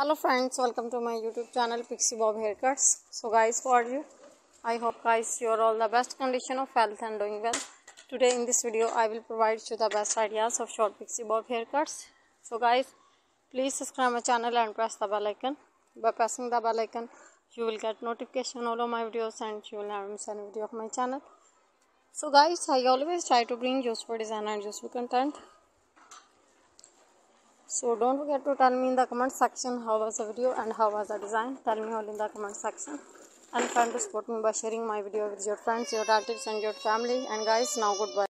hello friends. Welcome to my youtube channel pixie bob haircuts. So guys are you i hope guys you are all the best condition of health and doing well. Today in this video i will provide you the best ideas of short pixie bob haircuts. So guys please subscribe my channel and press the bell icon. By pressing the bell icon you will get notification all of my videos and you will never miss any video of my channel. So guys i always try to bring useful design and useful content so don't forget to tell me in the comment section how was the video and how was the design. Tell me all in the comment section. And try to support me by sharing my video with your friends your relatives and your family. And guys now goodbye